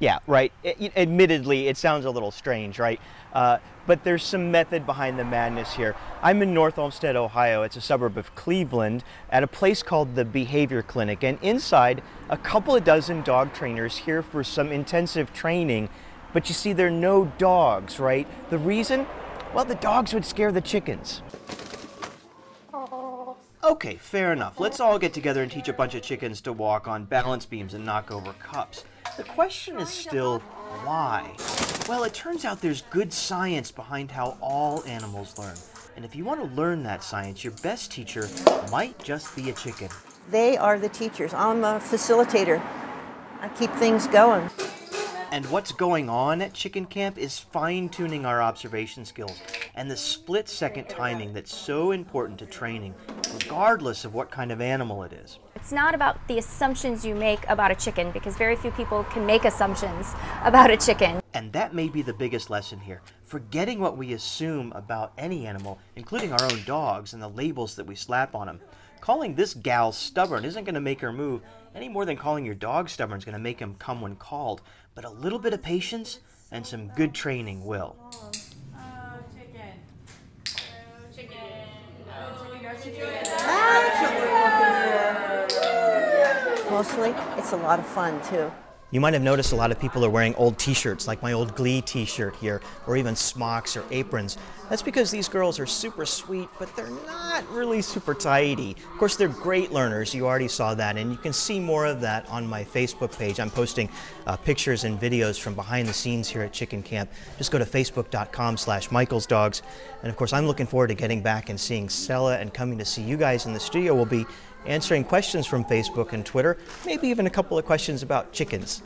Yeah, right. I- admittedly, it sounds a little strange, right? Uh, but there's some method behind the madness here. I'm in North Olmsted, Ohio. It's a suburb of Cleveland at a place called the Behavior Clinic. And inside, a couple of dozen dog trainers here for some intensive training. But you see, there are no dogs, right? The reason? Well, the dogs would scare the chickens. Okay, fair enough. Let's all get together and teach a bunch of chickens to walk on balance beams and knock over cups. The question is still why? Well, it turns out there's good science behind how all animals learn. And if you want to learn that science, your best teacher might just be a chicken. They are the teachers. I'm a facilitator. I keep things going. And what's going on at chicken camp is fine tuning our observation skills and the split second timing that's so important to training, regardless of what kind of animal it is. It's not about the assumptions you make about a chicken because very few people can make assumptions about a chicken. And that may be the biggest lesson here. Forgetting what we assume about any animal, including our own dogs and the labels that we slap on them. Calling this gal stubborn isn't going to make her move any more than calling your dog stubborn is going to make him come when called. But a little bit of patience and some good training will. Mostly, it's a lot of fun too. You might have noticed a lot of people are wearing old t-shirts like my old Glee t-shirt here, or even smocks or aprons. That's because these girls are super sweet, but they're not really super tidy. Of course, they're great learners, you already saw that, and you can see more of that on my Facebook page. I'm posting uh, pictures and videos from behind the scenes here at Chicken Camp. Just go to facebook.com slash michaelsdogs. And of course, I'm looking forward to getting back and seeing Stella and coming to see you guys in the studio. We'll be answering questions from Facebook and Twitter, maybe even a couple of questions about chickens.